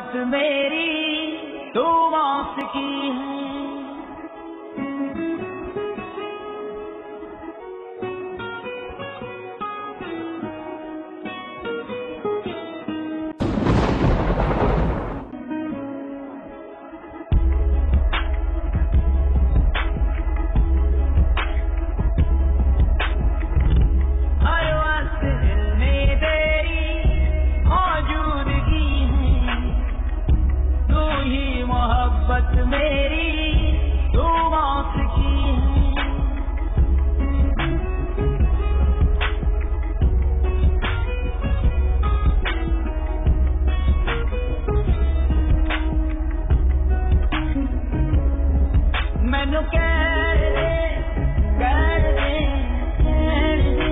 محبت میری تو واسطے کی ہے۔ मोहब्बत मेरी दुआ की है। ਮੈਨੂੰ ਕਹਿ ਦੇ ਕਹਿ ਦੇ ਕਹਿ ਦੇ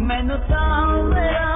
ਮੈਨੂੰ ਤਾਂ ਮੇਰਾ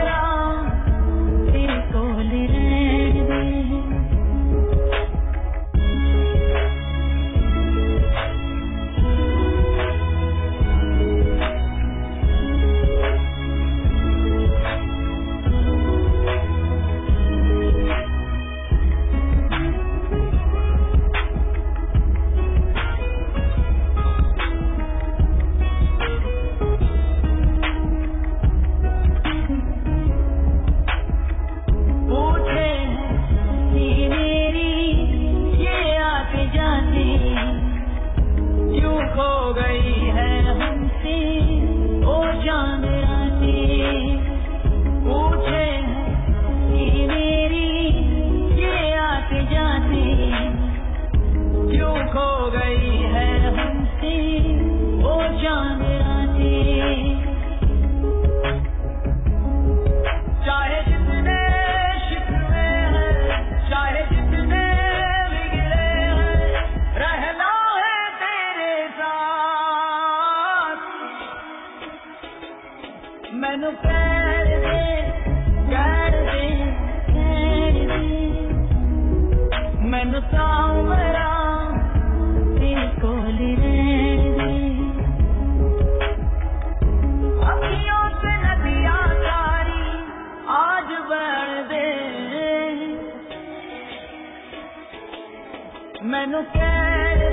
ਮੈਨੂੰ ਕਹਿ ਦੇ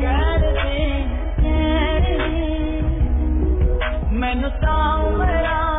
ਕਹਿ ਦੇ ਕਹਿ ਦੇ ਮੈਨੂੰ ਤਾਂ ਉਮਰਾਂ